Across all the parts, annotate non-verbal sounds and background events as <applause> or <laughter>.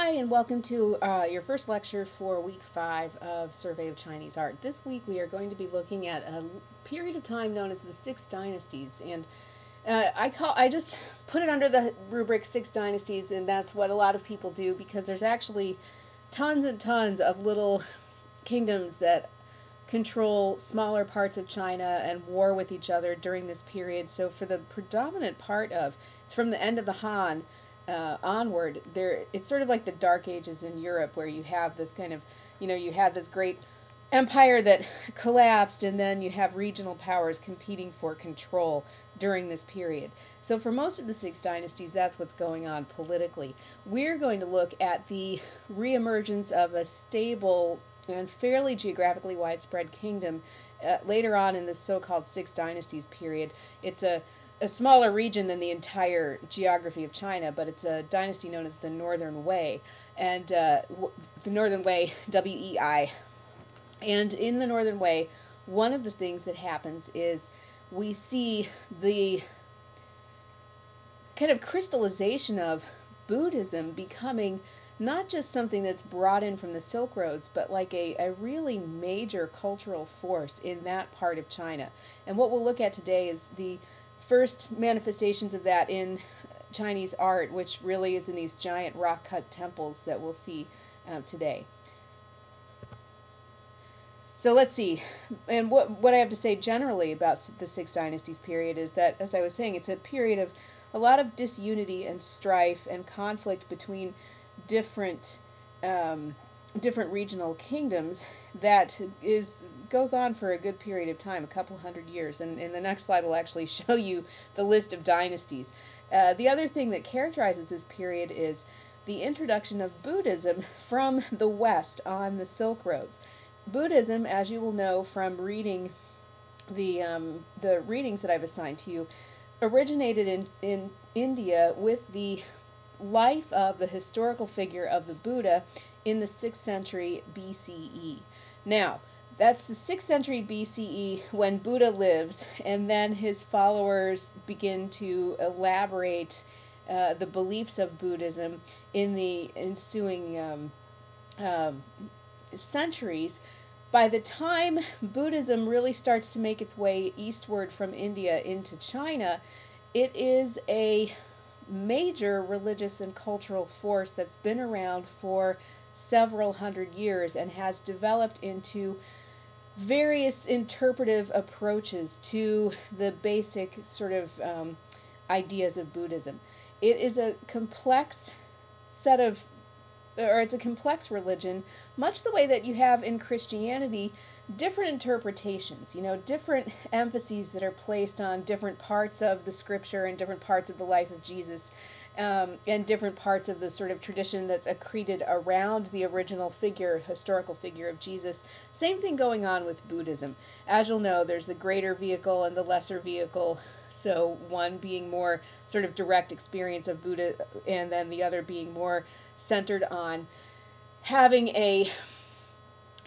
Hi, and welcome to uh, your first lecture for week five of Survey of Chinese Art. This week we are going to be looking at a period of time known as the Six Dynasties, and uh, I call I just <laughs> put it under the rubric Six Dynasties, and that's what a lot of people do because there's actually tons and tons of little kingdoms that control smaller parts of China and war with each other during this period. So for the predominant part of it's from the end of the Han uh, onward, there it's sort of like the Dark Ages in Europe, where you have this kind of, you know, you have this great empire that <laughs> collapsed, and then you have regional powers competing for control during this period. So for most of the six dynasties, that's what's going on politically. We're going to look at the reemergence of a stable and fairly geographically widespread kingdom uh, later on in the so-called six dynasties period. It's a a smaller region than the entire geography of China, but it's a dynasty known as the Northern Wei, and uh, the Northern Wei, <laughs> W E I. And in the Northern Wei, one of the things that happens is we see the kind of crystallization of Buddhism becoming not just something that's brought in from the Silk Roads, but like a, a really major cultural force in that part of China. And what we'll look at today is the first manifestations of that in Chinese art, which really is in these giant rock cut temples that we'll see uh, today. So let's see. And what, what I have to say generally about the Six Dynasties period is that, as I was saying, it's a period of a lot of disunity and strife and conflict between different um, different regional kingdoms that is goes on for a good period of time, a couple hundred years. And in the next slide, we'll actually <laughs> show you the list of dynasties. Uh, the other thing that characterizes this period is the introduction of Buddhism <laughs> from the West on the Silk Roads. Buddhism, as you will know from reading the um, the readings that I've assigned to you, originated in, in India with the life of the historical figure of the Buddha in the 6th century BCE. Now, that's the 6th century BCE when Buddha lives, and then his followers begin to elaborate uh, the beliefs of Buddhism in the ensuing um, um, centuries. By the time Buddhism really starts to make its way eastward from India into China, it is a major religious and cultural force that's been around for several hundred years and has developed into various interpretive approaches to the basic sort of um, ideas of Buddhism. It is a complex set of, or it's a complex religion, much the way that you have in Christianity different interpretations, you know, different emphases that are placed on different parts of the scripture and different parts of the life of Jesus um, and different parts of the sort of tradition that's accreted around the original figure, historical figure of Jesus. Same thing going on with Buddhism. As you'll know, there's the greater vehicle and the lesser vehicle. So one being more sort of direct experience of Buddha, and then the other being more centered on having a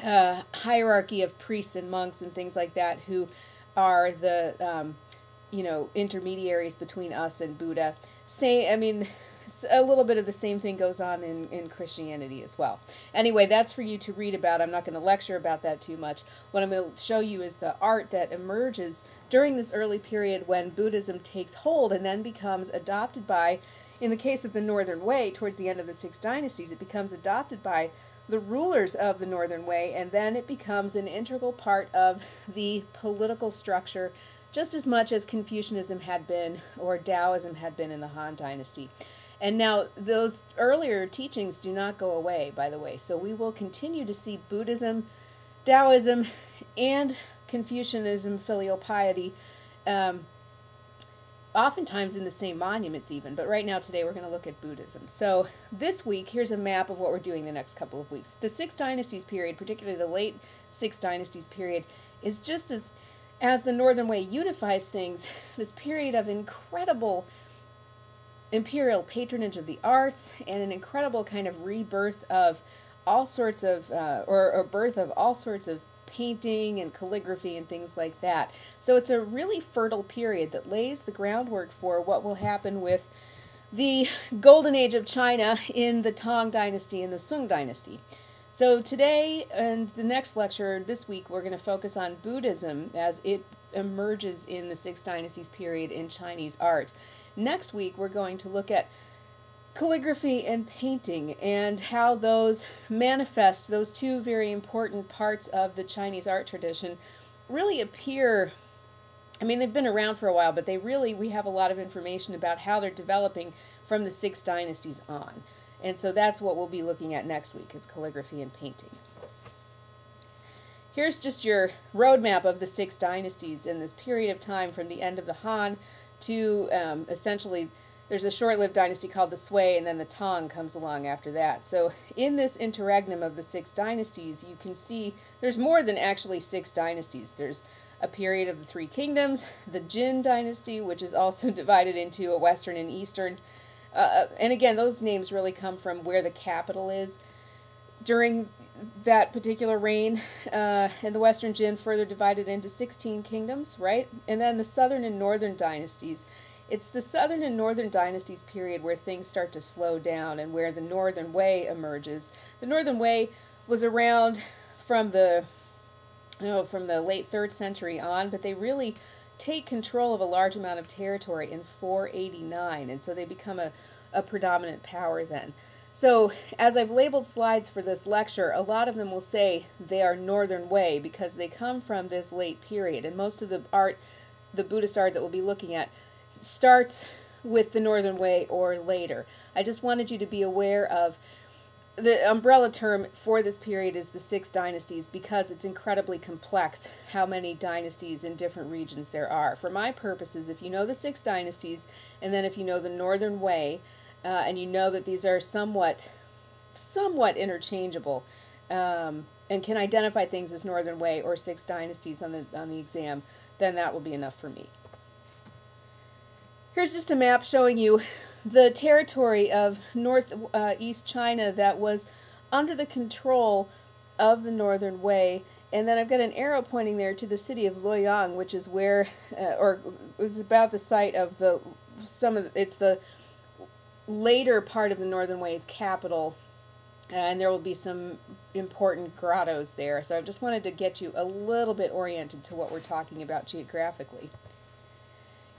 uh, hierarchy of priests and monks and things like that who are the um, you know intermediaries between us and Buddha. Say, I mean, a little bit of the same thing goes on in, in Christianity as well. Anyway, that's for you to read about. I'm not going to lecture about that too much. What I'm going to show you is the art that emerges during this early period when Buddhism takes hold and then becomes adopted by, in the case of the Northern Wei, towards the end of the Six Dynasties, it becomes adopted by the rulers of the Northern Wei, and then it becomes an integral part of the political structure just as much as Confucianism had been or Taoism had been in the Han Dynasty. And now those earlier teachings do not go away, by the way. So we will continue to see Buddhism, Taoism, and Confucianism, filial piety, um, oftentimes in the same monuments even, but right now today we're going to look at Buddhism. So this week, here's a map of what we're doing the next couple of weeks. The Six Dynasties period, particularly the late Six Dynasties period, is just as, as the Northern Wei unifies things, <sighs> this period of incredible imperial patronage of the arts and an incredible kind of rebirth of all sorts of, uh, or, or birth of all sorts of painting and calligraphy and things like that. So it's a really fertile period that lays the groundwork for what will happen with the golden age of China in the Tang Dynasty and the Sung Dynasty. So today and the next lecture this week, we're going to focus on Buddhism as it emerges in the Six Dynasties period in Chinese art. Next week, we're going to look at calligraphy and painting and how those manifest, those two very important parts of the Chinese art tradition, really appear. I mean, they've been around for a while, but they really, we have a lot of information about how they're developing from the six dynasties on. And so that's what we'll be looking at next week is calligraphy and painting. Here's just your roadmap of the six dynasties in this period of time from the end of the Han to um, essentially there's a short-lived dynasty called the Sui, and then the Tang comes along after that. So in this interregnum of the six dynasties, you can see there's more than actually six dynasties. There's a period of the three kingdoms, the Jin dynasty, which is also <laughs> divided into a western and eastern. Uh, uh, and again, those names really come from where the capital is. During that particular reign, <laughs> uh, and the western Jin further divided into 16 kingdoms, right? And then the southern and northern dynasties it's the southern and northern dynasties period where things start to slow down and where the northern Wei emerges. The northern Wei was around from the you know, from the late 3rd century on, but they really take control of a large amount of territory in 489, and so they become a, a predominant power then. So, as I've labeled slides for this lecture, a lot of them will say they are Northern Wei because they come from this late period, and most of the art, the Buddhist art that we'll be looking at, starts with the Northern Wei or later. I just wanted you to be aware of the umbrella term for this period is the six dynasties because it's incredibly complex how many dynasties in different regions there are. For my purposes, if you know the six dynasties and then if you know the Northern Wei uh, and you know that these are somewhat somewhat interchangeable um, and can identify things as Northern Wei or six dynasties on the on the exam, then that will be enough for me. Here's just a map showing you the territory of northeast uh, China that was under the control of the Northern Wei. And then I've got an arrow pointing there to the city of Luoyang, which is where, uh, or was about the site of the, some of, it's the later part of the Northern Wei's capital. and there will be some important grottos there. So I just wanted to get you a little bit oriented to what we're talking about geographically.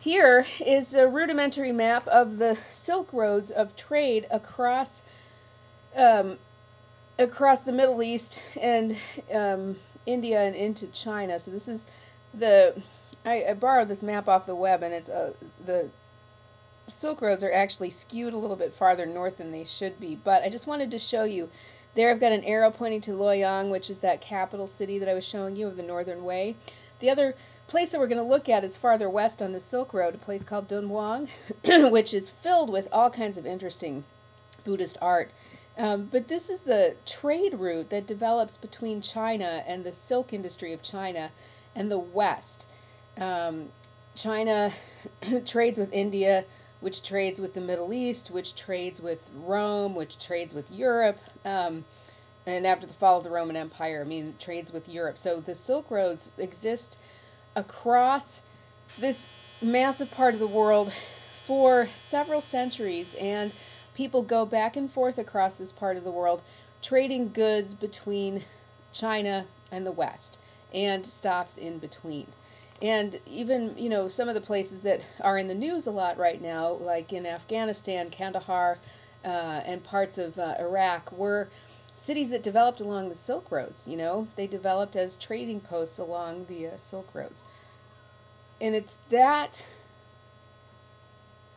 Here is a rudimentary map of the Silk Roads of trade across um, across the Middle East and um, India and into China. So this is the I, I borrowed this map off the web, and it's uh, the Silk Roads are actually skewed a little bit farther north than they should be. But I just wanted to show you. There I've got an arrow pointing to Luoyang, which is that capital city that I was showing you of the Northern Wei. The other place that we're going to look at is farther west on the Silk Road, a place called Dunhuang, <coughs> which is filled with all kinds of interesting Buddhist art. Um, but this is the trade route that develops between China and the silk industry of China and the West. Um, China <coughs> trades with India, which trades with the Middle East, which trades with Rome, which trades with Europe. Um, and after the fall of the Roman Empire, I mean, trades with Europe. So the Silk Roads exist across this massive part of the world for several centuries, and people go back and forth across this part of the world trading goods between China and the West and stops in between. And even, you know, some of the places that are in the news a lot right now, like in Afghanistan, Kandahar, uh, and parts of uh, Iraq, were cities that developed along the Silk Roads, you know, they developed as trading posts along the uh, Silk Roads. And it's that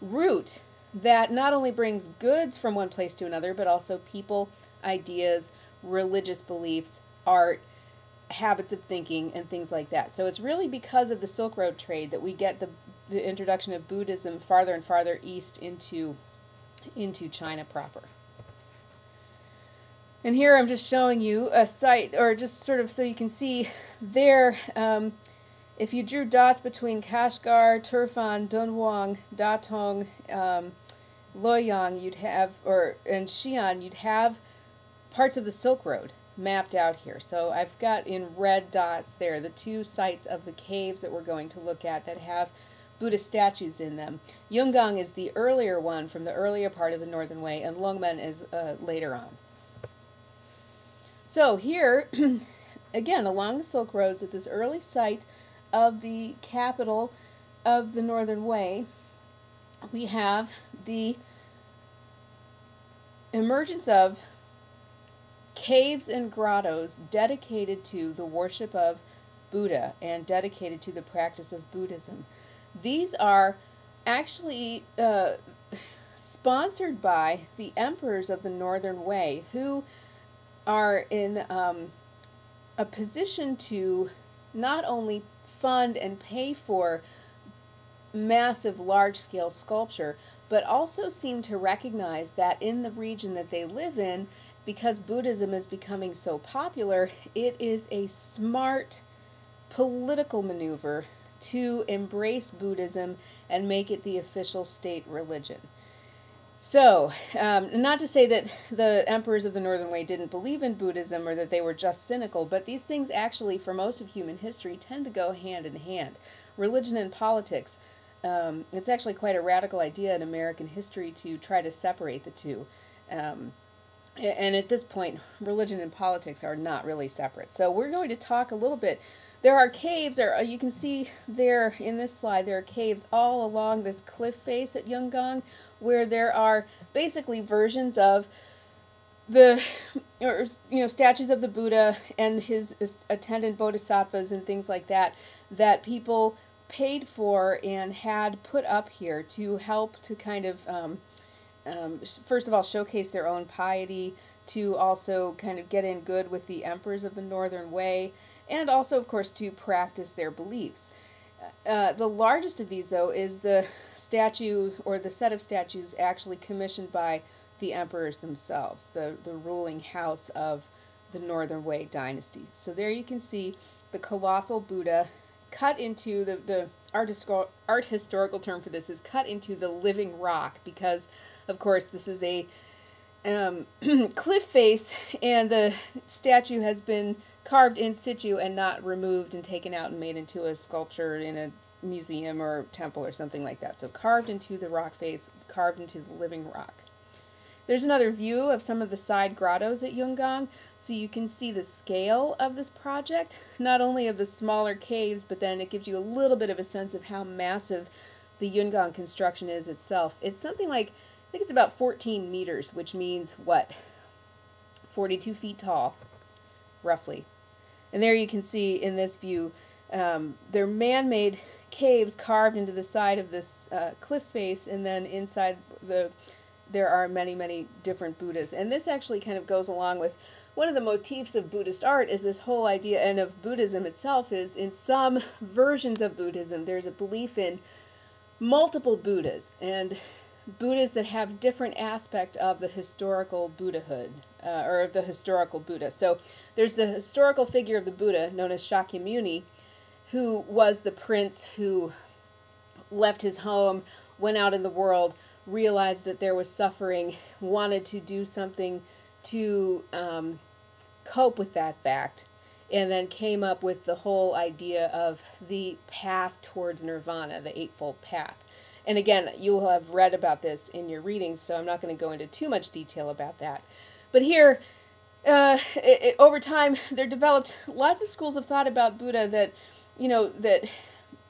route that not only brings goods from one place to another, but also people, ideas, religious beliefs, art, habits of thinking, and things like that. So it's really because of the Silk Road trade that we get the, the introduction of Buddhism farther and farther east into, into China proper. And here I'm just showing you a site, or just sort of so you can see there. Um, if you drew dots between Kashgar, Turfan, Dunhuang, Datong, um, Luoyang, you'd have, or and Xi'an, you'd have parts of the Silk Road mapped out here. So I've got in red dots there the two sites of the caves that we're going to look at that have Buddhist statues in them. Yungang is the earlier one from the earlier part of the Northern Wei, and Longmen is uh, later on. So here, <clears throat> again, along the Silk Roads at this early site of the capital of the Northern Wei, we have the emergence of caves and grottos dedicated to the worship of Buddha and dedicated to the practice of Buddhism. These are actually uh, sponsored by the emperors of the Northern Wei, who are in um, a position to not only fund and pay for massive large scale sculpture, but also seem to recognize that in the region that they live in, because Buddhism is becoming so popular, it is a smart political maneuver to embrace Buddhism and make it the official state religion. So, um, not to say that the emperors of the Northern Wei didn't believe in Buddhism or that they were just cynical, but these things actually, for most of human history, tend to go hand in hand. Religion and politics. Um, it's actually quite a radical idea in American history to try to separate the two. Um, and at this point, religion and politics are not really separate. So we're going to talk a little bit there are caves, there, you can see there in this slide, there are caves all along this cliff face at Yungang where there are basically versions of the or you know statues of the Buddha and his attendant bodhisattvas and things like that that people paid for and had put up here to help to kind of um, um, first of all showcase their own piety to also kind of get in good with the emperors of the northern Wei and also, of course, to practice their beliefs. Uh, the largest of these, though, is the statue or the set of statues actually commissioned by the emperors themselves, the, the ruling house of the Northern Wei dynasty. So there you can see the colossal Buddha cut into the, the art, historical, art historical term for this is cut into the living rock because, of course, this is a um, <clears throat> cliff face and the statue has been carved in situ and not removed and taken out and made into a sculpture in a museum or temple or something like that. So carved into the rock face, carved into the living rock. There's another view of some of the side grottos at Yungang, so you can see the scale of this project, not only of the smaller caves, but then it gives you a little bit of a sense of how massive the Yungang construction is itself. It's something like, I think it's about 14 meters, which means what? 42 feet tall, roughly. And there you can see in this view, um, they're man-made caves carved into the side of this uh, cliff face, and then inside the there are many, many different Buddhas. And this actually kind of goes along with one of the motifs of Buddhist art is this whole idea, and of Buddhism itself, is in some versions of Buddhism, there's a belief in multiple Buddhas, and Buddhas that have different aspect of the historical Buddhahood, uh, or of the historical Buddha. So there's the historical figure of the Buddha known as Shakyamuni, who was the prince who left his home, went out in the world, realized that there was suffering, wanted to do something to um, cope with that fact, and then came up with the whole idea of the path towards nirvana, the Eightfold Path. And again, you will have read about this in your readings, so I'm not going to go into too much detail about that. But here, uh, it, it, over time, there developed lots of schools of thought about Buddha that, you know, that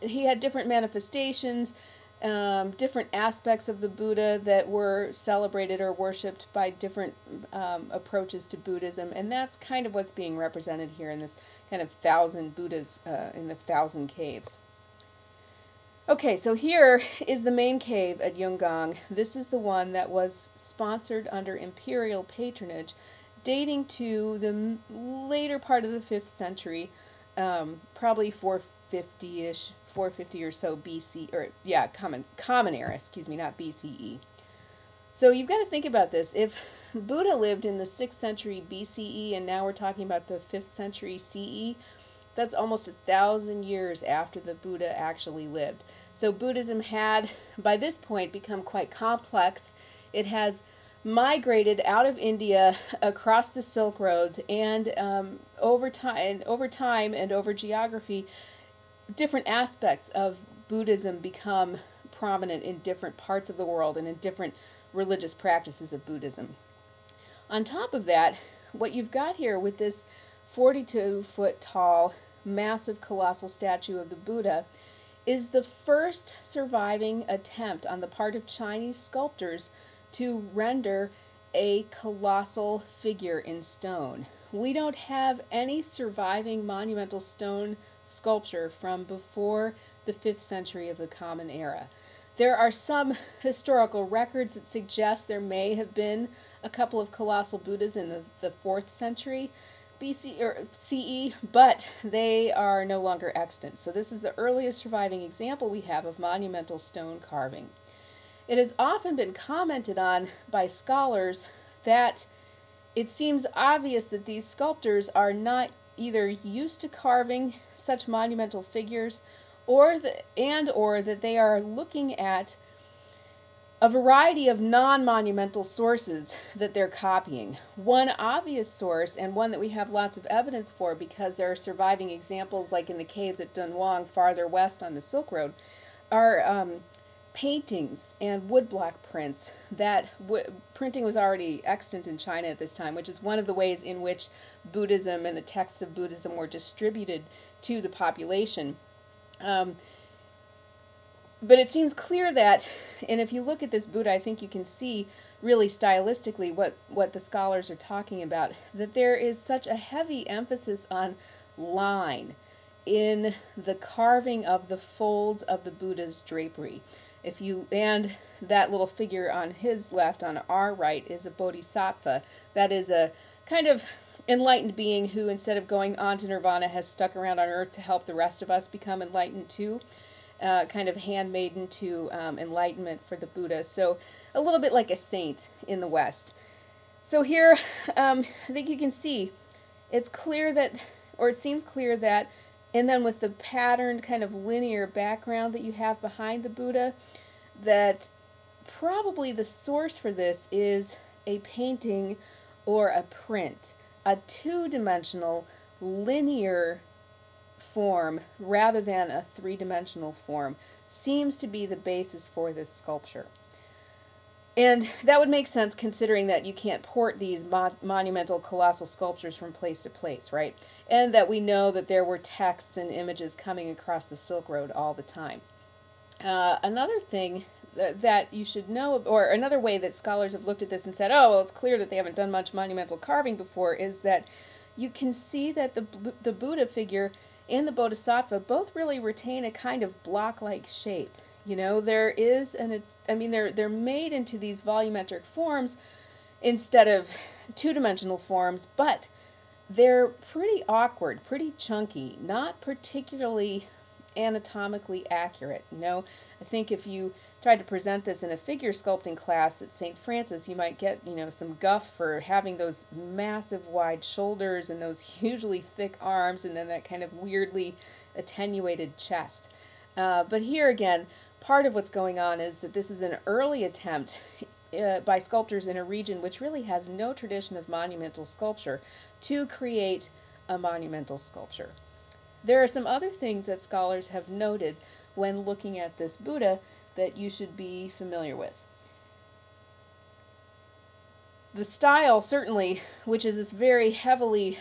he had different manifestations, um, different aspects of the Buddha that were celebrated or worshipped by different um, approaches to Buddhism, and that's kind of what's being represented here in this kind of thousand Buddhas uh, in the thousand caves. Okay, so here is the main cave at Yungang. This is the one that was sponsored under imperial patronage, dating to the later part of the 5th century, um, probably 450-ish, 450 or so BC, or yeah, common, common era, excuse me, not BCE. So you've got to think about this. If Buddha lived in the 6th century BCE and now we're talking about the 5th century CE, that's almost a thousand years after the Buddha actually lived. So Buddhism had, by this point, become quite complex. It has migrated out of India across the Silk Roads, and um, over time, and over time and over geography, different aspects of Buddhism become prominent in different parts of the world and in different religious practices of Buddhism. On top of that, what you've got here with this 42 foot tall, massive colossal statue of the Buddha is the first surviving attempt on the part of Chinese sculptors to render a colossal figure in stone. We don't have any surviving monumental stone sculpture from before the 5th century of the Common Era. There are some historical records that suggest there may have been a couple of colossal Buddhas in the, the 4th century, BC or CE, but they are no longer extant. So this is the earliest surviving example we have of monumental stone carving. It has often been commented on by scholars that it seems obvious that these sculptors are not either used to carving such monumental figures or the, and or that they are looking at a variety of non-monumental sources that they're copying. One obvious source, and one that we have lots of evidence for because there are surviving examples like in the caves at Dunhuang farther west on the Silk Road, are um, paintings and woodblock prints that printing was already extant in China at this time, which is one of the ways in which Buddhism and the texts of Buddhism were distributed to the population. Um, but it seems clear that, and if you look at this Buddha, I think you can see really stylistically what, what the scholars are talking about, that there is such a heavy emphasis on line in the carving of the folds of the Buddha's drapery. If you and that little figure on his left, on our right, is a bodhisattva. That is a kind of enlightened being who, instead of going on to nirvana, has stuck around on earth to help the rest of us become enlightened too uh, kind of handmaiden to um, enlightenment for the Buddha. So a little bit like a saint in the West. So here, um, I think you can see it's clear that, or it seems clear that, and then with the patterned kind of linear background that you have behind the Buddha, that probably the source for this is a painting or a print, a two-dimensional linear form rather than a three-dimensional form seems to be the basis for this sculpture. And that would make sense considering that you can't port these mo monumental colossal sculptures from place to place, right? And that we know that there were texts and images coming across the Silk Road all the time. Uh, another thing th that you should know, or another way that scholars have looked at this and said, oh, well, it's clear that they haven't done much monumental carving before, is that you can see that the, the Buddha figure and the Bodhisattva both really retain a kind of block-like shape. You know, there is an, I mean, they're, they're made into these volumetric forms instead of two-dimensional forms, but they're pretty awkward, pretty chunky, not particularly anatomically accurate. You know, I think if you tried to present this in a figure sculpting class at St. Francis, you might get, you know, some guff for having those massive wide shoulders and those <laughs> hugely thick arms and then that kind of weirdly attenuated chest. Uh, but here again, part of what's going on is that this is an early attempt <laughs> uh, by sculptors in a region which really has no tradition of monumental sculpture to create a monumental sculpture. There are some other things that scholars have noted when looking at this Buddha that you should be familiar with. The style, certainly, which is this very heavily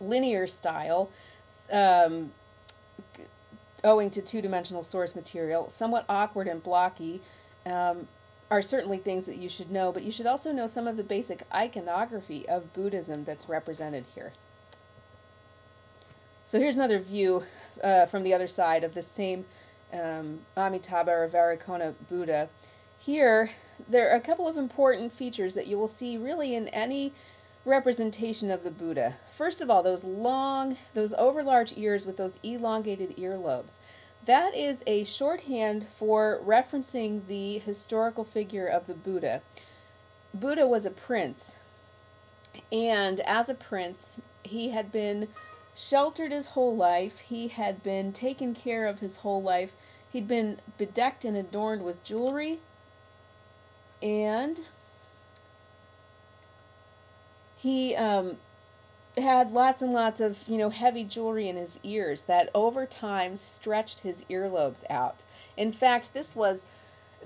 linear style, um, owing to two-dimensional source material, somewhat awkward and blocky, um, are certainly things that you should know, but you should also know some of the basic iconography of Buddhism that's represented here. So here's another view uh, from the other side of the same um, Amitabha or Vairocana Buddha. Here, there are a couple of important features that you will see really in any representation of the Buddha. First of all, those long, those overlarge ears with those elongated earlobes. That is a shorthand for referencing the historical figure of the Buddha. Buddha was a prince, and as a prince, he had been sheltered his whole life. He had been taken care of his whole life. He'd been bedecked and adorned with jewelry. And he um, had lots and lots of, you know, heavy jewelry in his ears that over time stretched his earlobes out. In fact, this was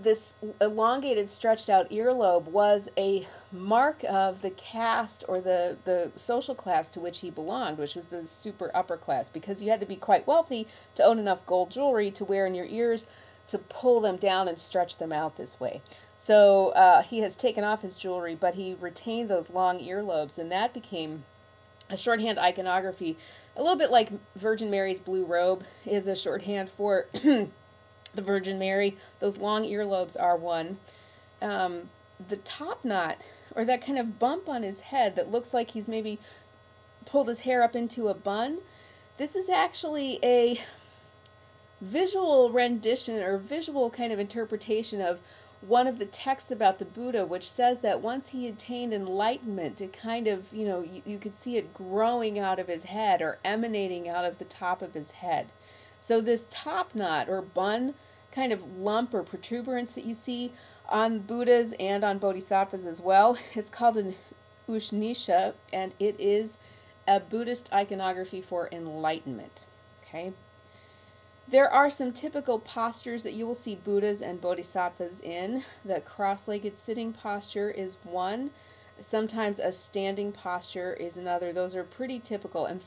this elongated stretched out earlobe was a mark of the caste or the, the social class to which he belonged, which was the super upper class, because you had to be quite wealthy to own enough gold jewelry to wear in your ears to pull them down and stretch them out this way. So uh, he has taken off his jewelry, but he retained those long earlobes, and that became a shorthand iconography, a little bit like Virgin Mary's blue robe is a shorthand for <clears throat> the Virgin Mary. Those long earlobes are one. Um, the top knot, or that kind of bump on his head that looks like he's maybe pulled his hair up into a bun, this is actually a visual rendition or visual kind of interpretation of one of the texts about the Buddha, which says that once he attained enlightenment, it kind of, you know, you, you could see it growing out of his head or emanating out of the top of his head. So this top knot or bun kind of lump or protuberance that you see on Buddhas and on Bodhisattvas as well, <laughs> it's called an Ushnisha and it is a Buddhist iconography for enlightenment. Okay. There are some typical postures that you will see Buddhas and Bodhisattvas in. The cross-legged sitting posture is one. Sometimes a standing posture is another. Those are pretty typical and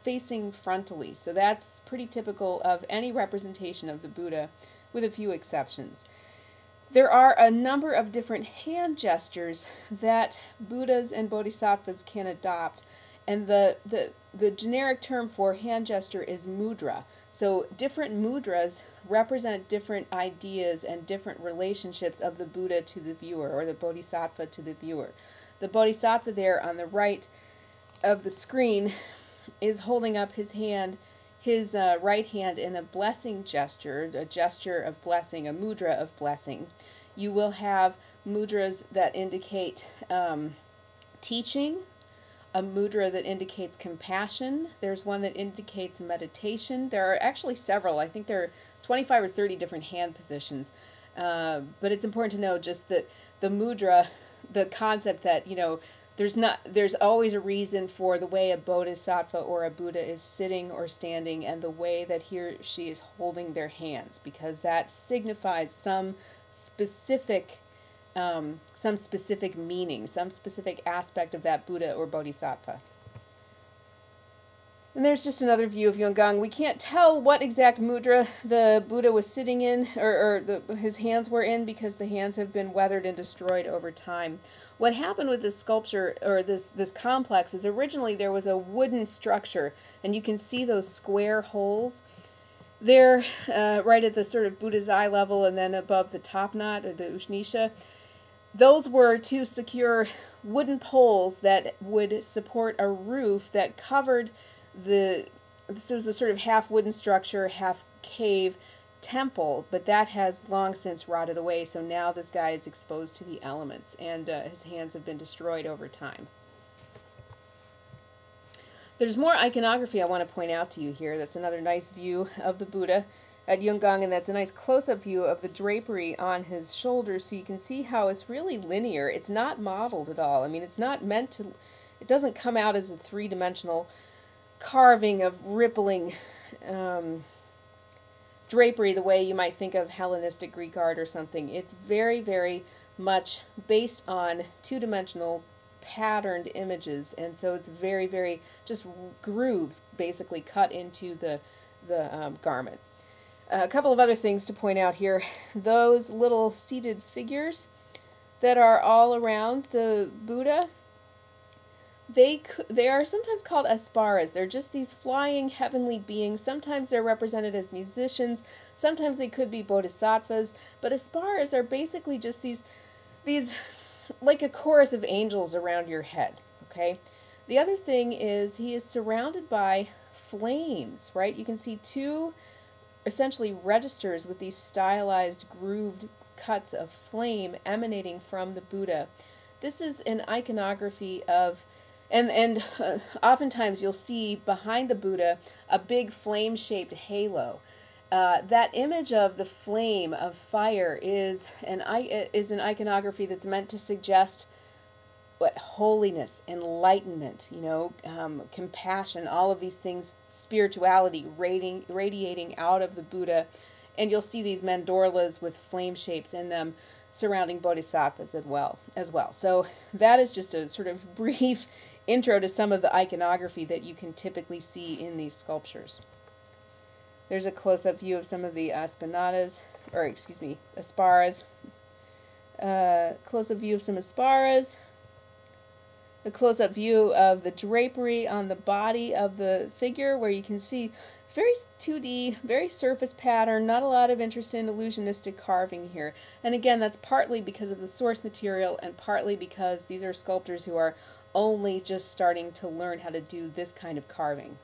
facing frontally. So that's pretty typical of any representation of the Buddha, with a few exceptions. There are a number of different hand gestures that Buddhas and Bodhisattvas can adopt, and the, the, the generic term for hand gesture is mudra. So different mudras represent different ideas and different relationships of the Buddha to the viewer, or the Bodhisattva to the viewer. The Bodhisattva there on the right of the screen is holding up his hand, his uh, right hand in a blessing gesture, a gesture of blessing, a mudra of blessing. You will have mudras that indicate um, teaching, a mudra that indicates compassion. There's one that indicates meditation. There are actually several. I think there are 25 or 30 different hand positions. Uh, but it's important to know just that the mudra, the concept that, you know, there's not there's always a reason for the way a bodhisattva or a buddha is sitting or standing and the way that he or she is holding their hands because that signifies some specific um, some specific meaning some specific aspect of that buddha or bodhisattva and there's just another view of Yungang. We can't tell what exact mudra the Buddha was sitting in, or, or the, his hands were in, because the hands have been weathered and destroyed over time. What happened with this sculpture or this this complex is originally there was a wooden structure, and you can see those square holes. There, uh, right at the sort of Buddha's eye level, and then above the top knot or the Ushnisha, those were to secure wooden poles that would support a roof that covered the. This was a sort of half wooden structure, half cave temple, but that has long since rotted away, so now this guy is exposed to the elements, and uh, his hands have been destroyed over time. There's more iconography I want to point out to you here. That's another nice view of the Buddha at Yungang, and that's a nice close-up view of the drapery on his shoulders, so you can see how it's really linear. It's not modeled at all. I mean, it's not meant to, it doesn't come out as a three-dimensional carving of rippling um, drapery the way you might think of Hellenistic Greek art or something. It's very, very much based on two-dimensional patterned images and so it's very very just grooves basically cut into the the um, garment a couple of other things to point out here <laughs> those little seated figures that are all around the Buddha they they are sometimes called asparas. They're just these flying heavenly beings. Sometimes they're represented as musicians. Sometimes they could be bodhisattvas. But asparas are basically just these these <laughs> like a chorus of angels around your head. Okay. The other thing is he is surrounded by flames. Right. You can see two essentially registers with these stylized grooved cuts of flame emanating from the Buddha. This is an iconography of and and uh, oftentimes you'll see behind the Buddha a big flame-shaped halo. Uh, that image of the flame of fire is an is an iconography that's meant to suggest what holiness, enlightenment, you know, um, compassion, all of these things, spirituality radiating, radiating out of the Buddha. And you'll see these mandorlas with flame shapes in them surrounding bodhisattvas as well. As well. So that is just a sort of <laughs> brief intro to some of the iconography that you can typically see in these sculptures. There's a close-up view of some of the espanadas, or excuse me, asparas. Uh, close-up view of some asparas. A close-up view of the drapery on the body of the figure, where you can see it's very 2D, very surface pattern, not a lot of interest in illusionistic carving here. And again, that's partly because of the source material and partly because these are sculptors who are only just starting to learn how to do this kind of carving.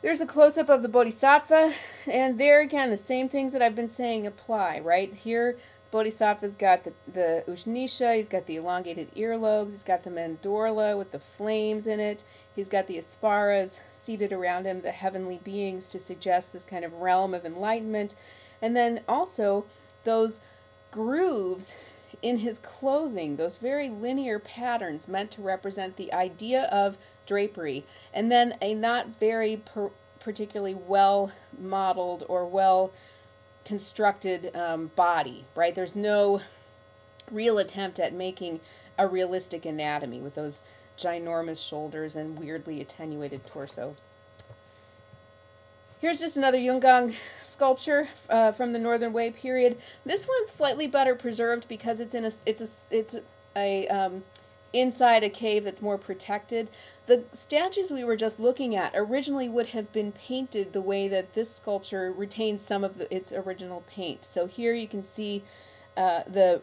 There's a close-up of the Bodhisattva, and there again, the same things that I've been saying apply, right? Here, Bodhisattva's got the, the Ushnisha, he's got the elongated earlobes, he's got the mandorla with the flames in it, he's got the Esparas seated around him, the heavenly beings to suggest this kind of realm of enlightenment, and then also those grooves in his clothing, those very linear patterns meant to represent the idea of drapery, and then a not very particularly well modeled or well constructed um, body, right? There's no real attempt at making a realistic anatomy with those ginormous shoulders and weirdly attenuated torso. Here's just another Yungang sculpture uh, from the Northern Wei period. This one's slightly better preserved because it's in a it's a it's a, um, inside a cave that's more protected. The statues we were just looking at originally would have been painted the way that this sculpture retains some of the, its original paint. So here you can see uh, the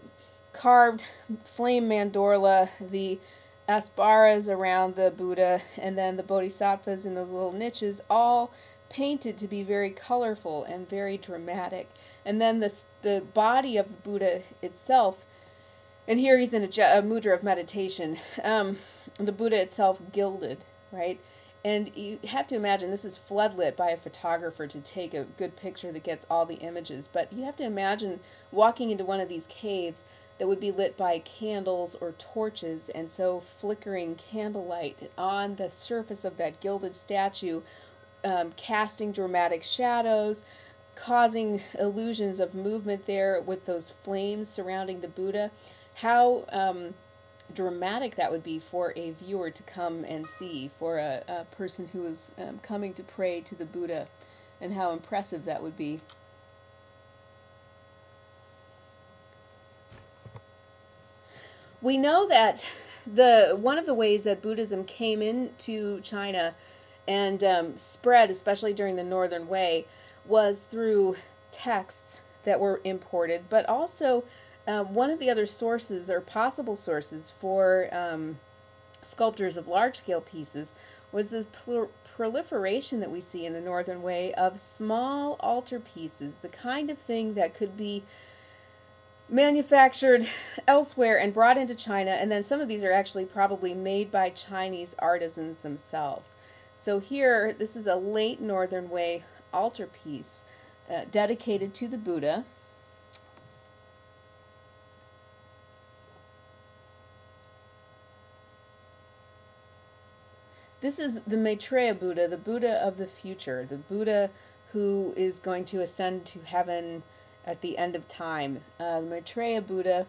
carved flame mandorla, the asparas around the Buddha, and then the bodhisattvas in those little niches, all painted to be very colorful and very dramatic. And then the, the body of the Buddha itself and here he's in a, a mudra of meditation. Um, the Buddha itself gilded, right? And you have to imagine this is floodlit by a photographer to take a good picture that gets all the images. But you have to imagine walking into one of these caves that would be lit by candles or torches, and so flickering candlelight on the surface of that gilded statue, um, casting dramatic shadows, causing illusions of movement there with those flames surrounding the Buddha how um, dramatic that would be for a viewer to come and see, for a, a person who is um, coming to pray to the Buddha, and how impressive that would be. We know that the one of the ways that Buddhism came into China and um, spread, especially during the Northern Wei, was through texts that were imported, but also uh, one of the other sources or possible sources for um, sculptures of large scale pieces was this proliferation that we see in the Northern Wei of small altar pieces, the kind of thing that could be manufactured elsewhere and brought into China, and then some of these are actually probably made by Chinese artisans themselves. So here, this is a late Northern Wei altar piece uh, dedicated to the Buddha. This is the Maitreya Buddha, the Buddha of the future, the Buddha who is going to ascend to heaven at the end of time. Uh, the Maitreya Buddha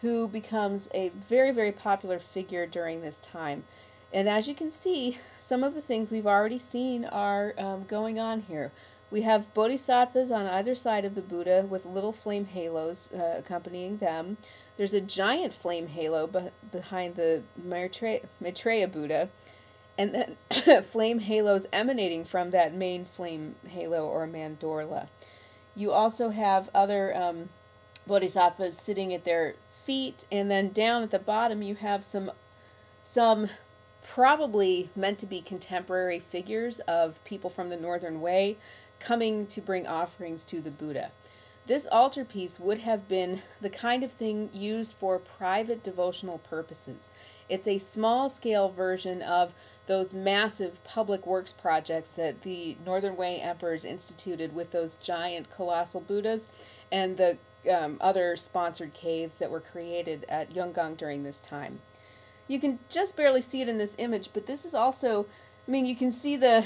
who becomes a very, very popular figure during this time. And as you can see, some of the things we've already seen are um, going on here. We have bodhisattvas on either side of the Buddha with little flame halos uh, accompanying them. There's a giant flame halo be behind the Maitreya, Maitreya Buddha and then <coughs> flame halos emanating from that main flame halo or mandorla. You also have other um, bodhisattvas sitting at their feet, and then down at the bottom you have some some probably meant to be contemporary figures of people from the Northern Wei coming to bring offerings to the Buddha. This altarpiece would have been the kind of thing used for private devotional purposes. It's a small scale version of those massive public works projects that the Northern Wei emperors instituted with those giant colossal Buddhas. And the um, other sponsored caves that were created at Yungang during this time. You can just barely see it in this image, but this is also, I mean, you can see the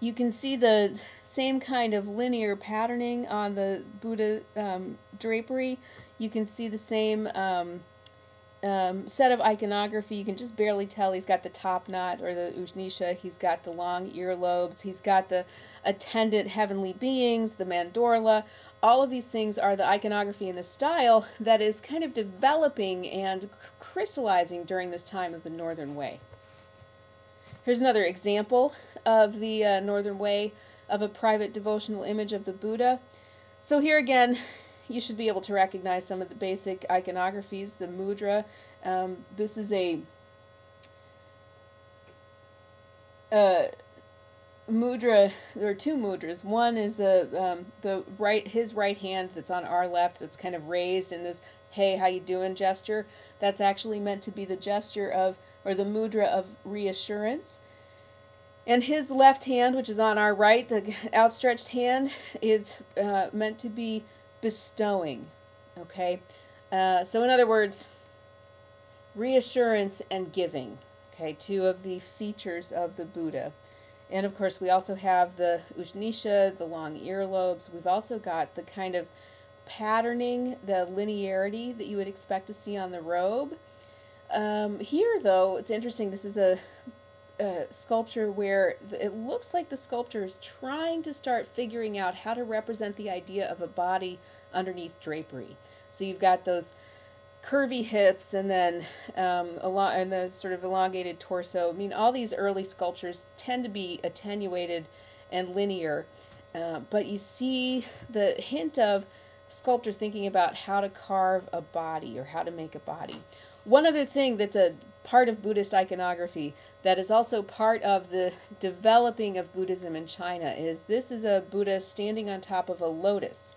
you can see the same kind of linear patterning on the Buddha um, drapery. You can see the same um, um, set of iconography. You can just barely tell he's got the top knot or the Ushnisha. He's got the long earlobes. He's got the attendant heavenly beings, the mandorla. All of these things are the iconography and the style that is kind of developing and crystallizing during this time of the Northern Wei. Here's another example of the uh, Northern Wei of a private devotional image of the Buddha. So here again, you should be able to recognize some of the basic iconographies, the mudra. Um, this is a uh, mudra. There are two mudras. One is the um, the right his right hand that's on our left that's kind of raised in this "Hey, how you doing?" gesture. That's actually meant to be the gesture of or the mudra of reassurance. And his left hand, which is on our right, the outstretched hand, is uh, meant to be bestowing. Okay? Uh, so, in other words, reassurance and giving. Okay, two of the features of the Buddha. And of course, we also have the Ushnisha, the long earlobes. We've also got the kind of patterning, the linearity that you would expect to see on the robe. Um, here, though, it's interesting. This is a, a sculpture where it looks like the sculptor is trying to start figuring out how to represent the idea of a body underneath drapery. So you've got those curvy hips and then um, and the sort of elongated torso. I mean, all these early sculptures tend to be attenuated and linear, uh, but you see the hint of sculptor thinking about how to carve a body or how to make a body. One other thing that's a part of Buddhist iconography that is also part of the developing of Buddhism in China is this is a Buddha standing on top of a lotus.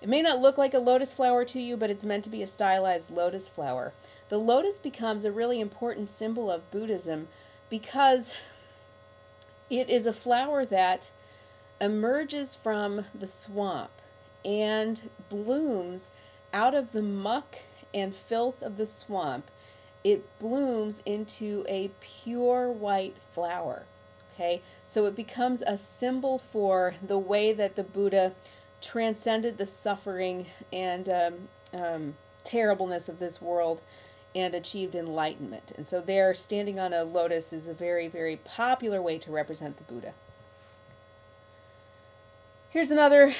It may not look like a lotus flower to you, but it's meant to be a stylized lotus flower. The lotus becomes a really important symbol of Buddhism because it is a flower that emerges from the swamp and blooms out of the muck and filth of the swamp, it blooms into a pure white flower. Okay, so it becomes a symbol for the way that the Buddha transcended the suffering and um, um, terribleness of this world and achieved enlightenment. And so, there, standing on a lotus is a very, very popular way to represent the Buddha. Here's another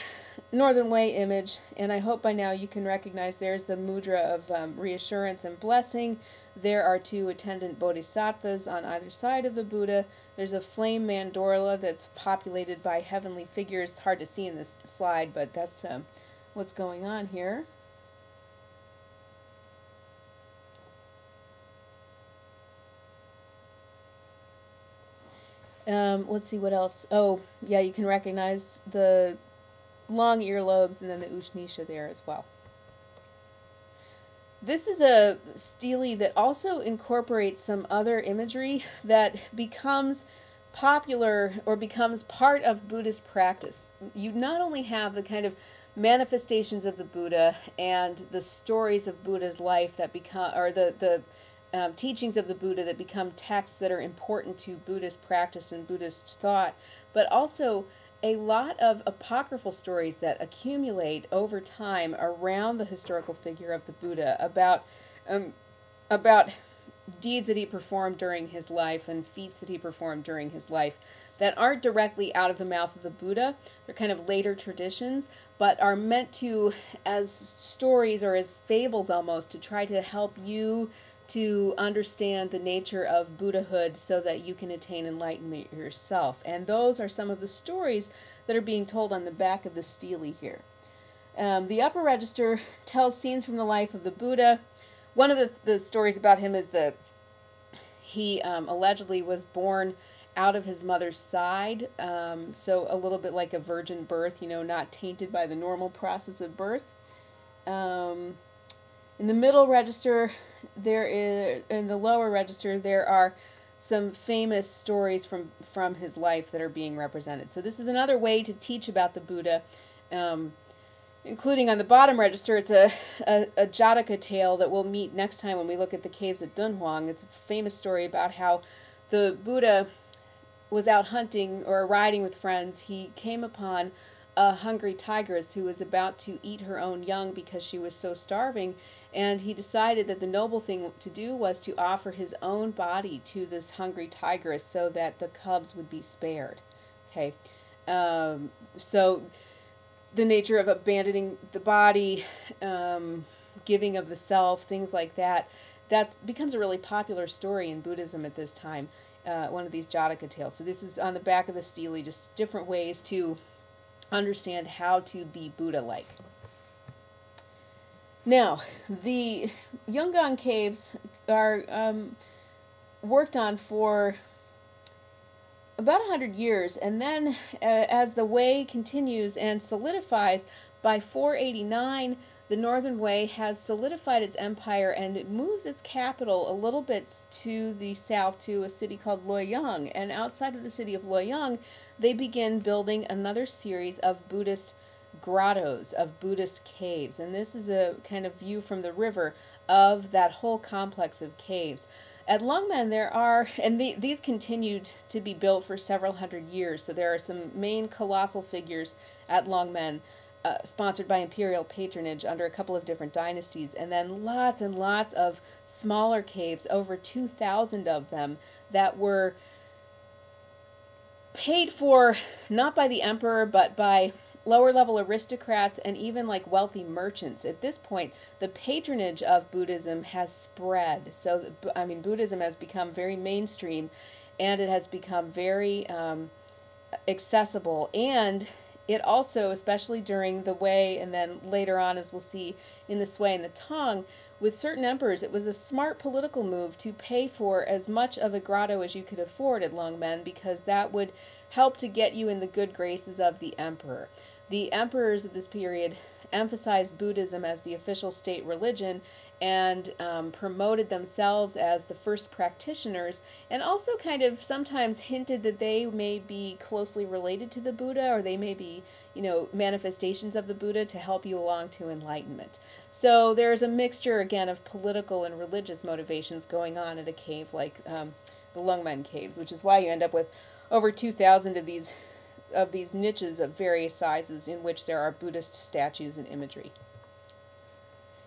Northern Wei image, and I hope by now you can recognize there's the mudra of um, reassurance and blessing. There are two attendant bodhisattvas on either side of the Buddha. There's a flame mandorla that's populated by heavenly figures. It's hard to see in this slide, but that's um, what's going on here. Um, let's see what else. Oh, yeah, you can recognize the long earlobes and then the Ushnisha there as well. This is a stele that also incorporates some other imagery that becomes popular or becomes part of Buddhist practice. You not only have the kind of manifestations of the Buddha and the stories of Buddha's life that become, or the, the um, teachings of the Buddha that become texts that are important to Buddhist practice and Buddhist thought, but also a lot of apocryphal stories that accumulate over time around the historical figure of the Buddha about um, about deeds that he performed during his life and feats that he performed during his life that aren't directly out of the mouth of the Buddha. They're kind of later traditions, but are meant to, as stories or as fables almost, to try to help you to understand the nature of Buddhahood so that you can attain enlightenment yourself. And those are some of the stories that are being told on the back of the stele here. Um, the upper register <laughs> tells scenes from the life of the Buddha. One of the, the stories about him is that he um, allegedly was born out of his mother's side, um, so a little bit like a virgin birth, you know, not tainted by the normal process of birth. Um, in the middle register, there is in the lower register there are some famous stories from from his life that are being represented. So this is another way to teach about the Buddha. Um, including on the bottom register, it's a, a, a Jataka tale that we'll meet next time when we look at the caves at Dunhuang. It's a famous story about how the Buddha was out hunting or riding with friends. He came upon a hungry tigress who was about to eat her own young because she was so starving. And he decided that the noble thing to do was to offer his own body to this hungry tigress so that the cubs would be spared. Okay. Um, so the nature of abandoning the body, um, giving of the self, things like that, that becomes a really popular story in Buddhism at this time. Uh, one of these Jataka tales. So this is on the back of the stele, just different ways to understand how to be Buddha-like. Now, the Yungang caves are um, worked on for about 100 years, and then uh, as the way continues and solidifies, by 489, the Northern Wei has solidified its empire and it moves its capital a little bit to the south to a city called Luoyang. And outside of the city of Luoyang, they begin building another series of Buddhist grottos, of Buddhist caves. And this is a kind of view from the river of that whole complex of caves. At Longmen, there are, and the, these continued to be built for several hundred years, so there are some main colossal figures at Longmen. Uh, sponsored by imperial patronage under a couple of different dynasties, and then lots and lots of smaller caves, over 2,000 of them, that were paid for not by the emperor but by lower level aristocrats and even like wealthy merchants. At this point, the patronage of Buddhism has spread. So, I mean, Buddhism has become very mainstream and it has become very um, accessible. And it also, especially during the Wei and then later on, as we'll see in the Sui and the Tang, with certain emperors, it was a smart political move to pay for as much of a grotto as you could afford at Longmen because that would help to get you in the good graces of the emperor. The emperors of this period emphasized Buddhism as the official state religion and um, promoted themselves as the first practitioners, and also kind of sometimes hinted that they may be closely related to the Buddha or they may be, you know, manifestations of the Buddha to help you along to enlightenment. So there's a mixture, again, of political and religious motivations going on at a cave like um, the Longmen Caves, which is why you end up with over 2,000 of these of these niches of various sizes in which there are Buddhist statues and imagery.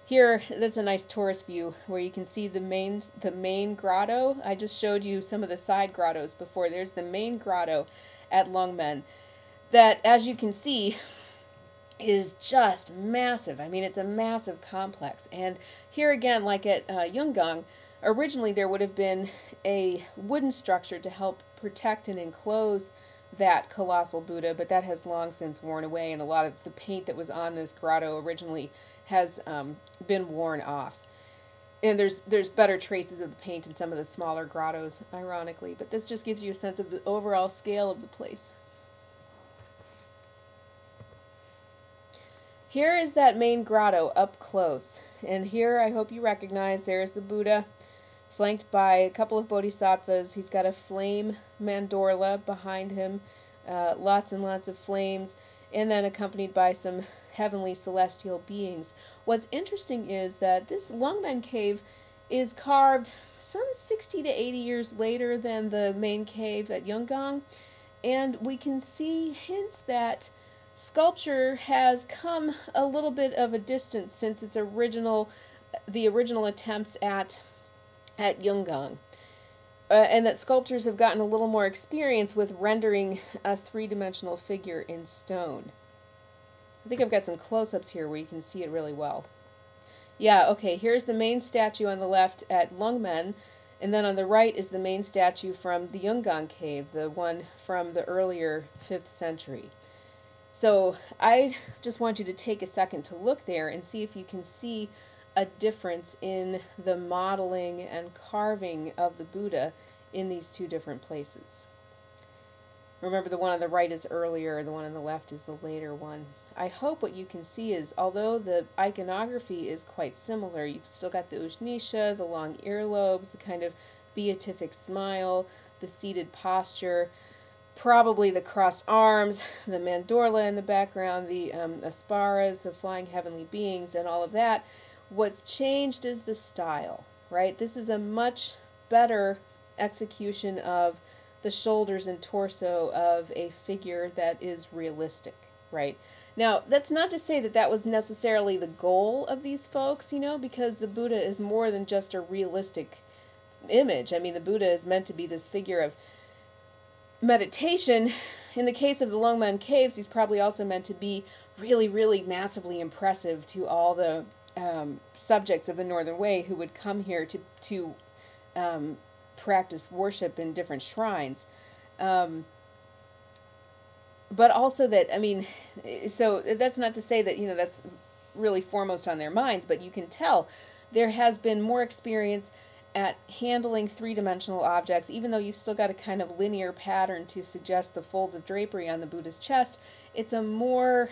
Here, there's a nice tourist view where you can see the main the main grotto. I just showed you some of the side grottos before. There's the main grotto at Longmen that, as you can see, is just massive. I mean, it's a massive complex. And here again, like at uh, Yungang, originally there would have been a wooden structure to help protect and enclose that colossal Buddha, but that has long since worn away, and a lot of the paint that was on this grotto originally has um, been worn off. And there's there's better traces of the paint in some of the smaller grottos, ironically, but this just gives you a sense of the overall scale of the place. Here is that main grotto up close, and here I hope you recognize there's the Buddha flanked by a couple of bodhisattvas. He's got a flame mandorla behind him, uh, lots and lots of flames, and then accompanied by some heavenly celestial beings. What's interesting is that this Longmen cave is carved some 60 to 80 years later than the main cave at Yungang, and we can see hints that sculpture has come a little bit of a distance since its original the original attempts at at Yungang. Uh, and that sculptors have gotten a little more experience with rendering a three-dimensional figure in stone. I think I've got some close-ups here where you can see it really well. Yeah, okay, here's the main statue on the left at Longmen, and then on the right is the main statue from the Yungang cave, the one from the earlier 5th century. So I just want you to take a second to look there and see if you can see a difference in the modeling and carving of the Buddha in these two different places. Remember the one on the right is earlier, the one on the left is the later one. I hope what you can see is, although the iconography is quite similar, you've still got the Ushnisha, the long earlobes, the kind of beatific smile, the seated posture, probably the crossed arms, the mandorla in the background, the um, apsaras, the flying heavenly beings, and all of that. What's changed is the style, right? This is a much better execution of the shoulders and torso of a figure that is realistic, right? Now, that's not to say that that was necessarily the goal of these folks, you know, because the Buddha is more than just a realistic image. I mean, the Buddha is meant to be this figure of meditation. In the case of the Longmen Caves, he's probably also meant to be really, really massively impressive to all the um, subjects of the Northern Wei who would come here to, to um, practice worship in different shrines. Um, but also that I mean, so that's not to say that you know that's really foremost on their minds, but you can tell there has been more experience at handling three-dimensional objects, even though you've still got a kind of linear pattern to suggest the folds of drapery on the Buddha's chest. It's a more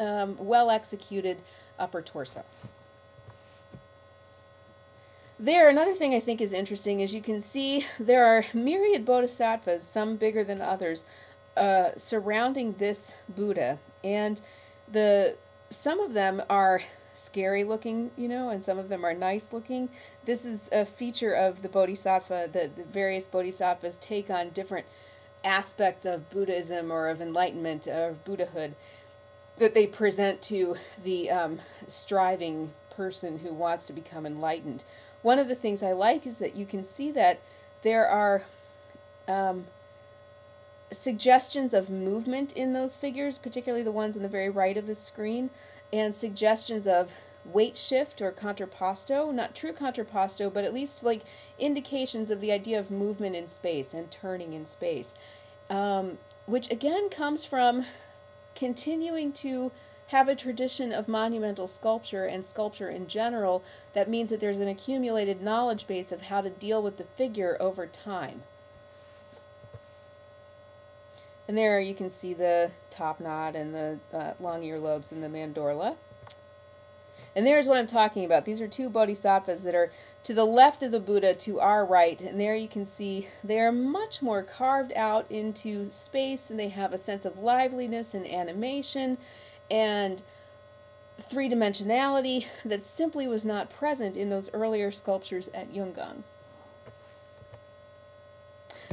um, well-executed upper torso. There, another thing I think is interesting is you can see there are myriad bodhisattvas, some bigger than others, uh, surrounding this Buddha, and the some of them are scary looking, you know, and some of them are nice looking. This is a feature of the Bodhisattva that the various Bodhisattvas take on different aspects of Buddhism or of enlightenment or of Buddhahood that they present to the um, striving person who wants to become enlightened. One of the things I like is that you can see that there are um, suggestions of movement in those figures, particularly the ones on the very right of the screen, and suggestions of weight shift or contrapposto, not true contrapposto, but at least like indications of the idea of movement in space and turning in space, um, which again comes from continuing to have a tradition of monumental sculpture and sculpture in general that means that there's an accumulated knowledge base of how to deal with the figure over time. And there you can see the top knot and the uh, long earlobes and the mandorla. And there's what I'm talking about. These are two bodhisattvas that are to the left of the Buddha, to our right. And there you can see they're much more carved out into space and they have a sense of liveliness and animation and three dimensionality that simply was not present in those earlier sculptures at Yungang.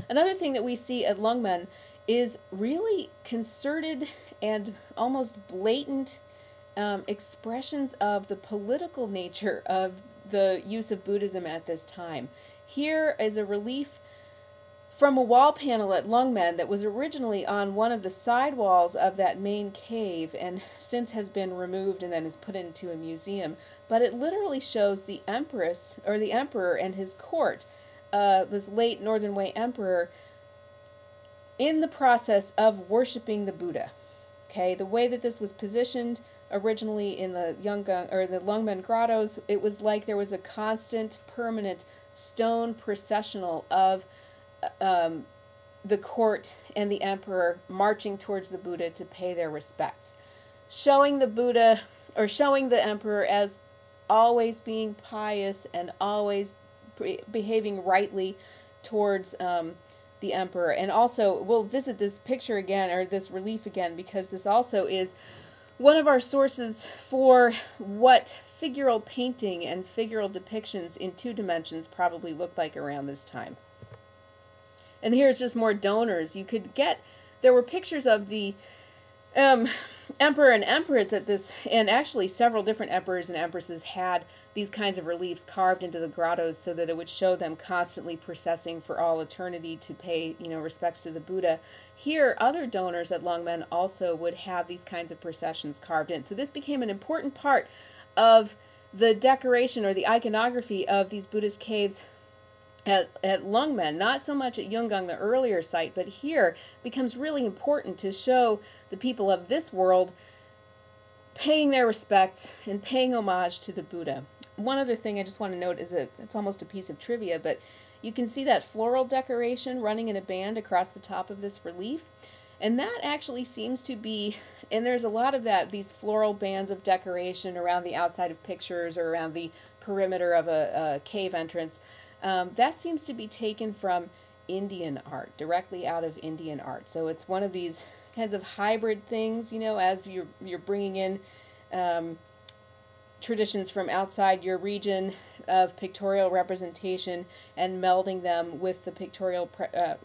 Another thing that we see at Longmen is really concerted and almost blatant um, expressions of the political nature of the use of Buddhism at this time. Here is a relief from a wall panel at Longmen that was originally on one of the side walls of that main cave and since has been removed and then is put into a museum. But it literally shows the empress or the emperor and his court, uh, this late Northern Wei emperor, in the process of worshiping the Buddha. Okay, the way that this was positioned originally in the Yungang or the Longmen grottos, it was like there was a constant, permanent stone processional of um, the court and the emperor marching towards the Buddha to pay their respects, showing the Buddha or showing the emperor as always being pious and always behaving rightly towards um, the emperor. And also, we'll visit this picture again, or this relief again, because this also is one of our sources for what figural painting and figural depictions in two dimensions probably looked like around this time. And here's just more donors. You could get, there were pictures of the um, emperor and empress at this, and actually several different emperors and empresses had these kinds of reliefs carved into the grottos so that it would show them constantly processing for all eternity to pay, you know, respects to the Buddha. Here, other donors at Longmen also would have these kinds of processions carved in. So this became an important part of the decoration or the iconography of these Buddhist caves at, at Longmen, not so much at Yungang, the earlier site, but here becomes really important to show the people of this world paying their respects and paying homage to the Buddha. One other thing I just want to note is that it's almost a piece of trivia, but you can see that floral decoration running in a band across the top of this relief. And that actually seems to be, and there's a lot of that, these floral bands of decoration around the outside of pictures or around the perimeter of a, a cave entrance. Um, that seems to be taken from Indian art, directly out of Indian art. So it's one of these kinds of hybrid things, you know, as you're, you're bringing in um, traditions from outside your region of pictorial representation and melding them with the pictorial uh,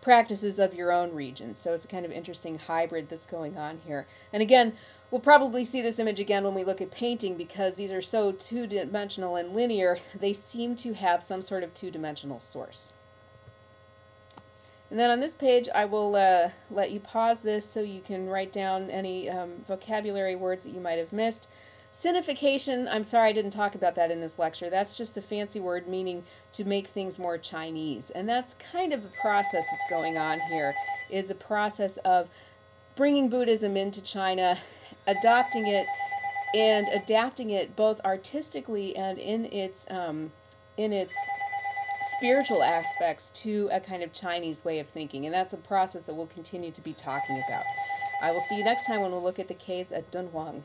practices of your own region. So it's a kind of interesting hybrid that's going on here. And again, we'll probably see this image again when we look at painting because these are so two-dimensional and linear, they seem to have some sort of two-dimensional source. And then on this page, I will uh, let you pause this so you can write down any um, vocabulary words that you might have missed. Sinification, I'm sorry I didn't talk about that in this lecture. That's just a fancy word meaning to make things more Chinese. And that's kind of the process that's going on here, is a process of bringing Buddhism into China, adopting it, and adapting it both artistically and in its, um, in its spiritual aspects to a kind of Chinese way of thinking. And that's a process that we'll continue to be talking about. I will see you next time when we'll look at the caves at Dunhuang.